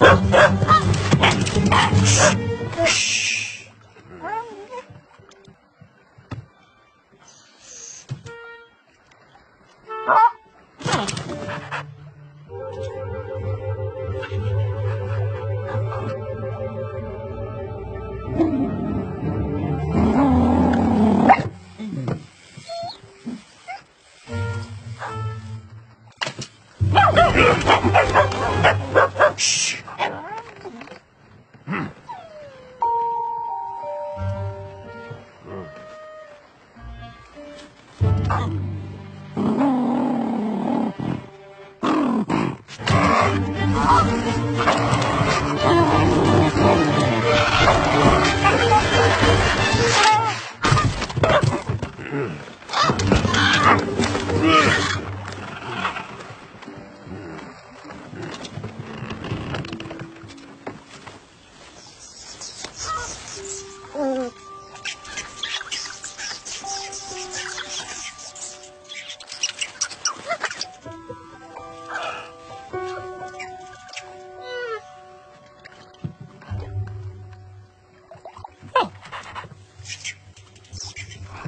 Ha ha ha! Oh!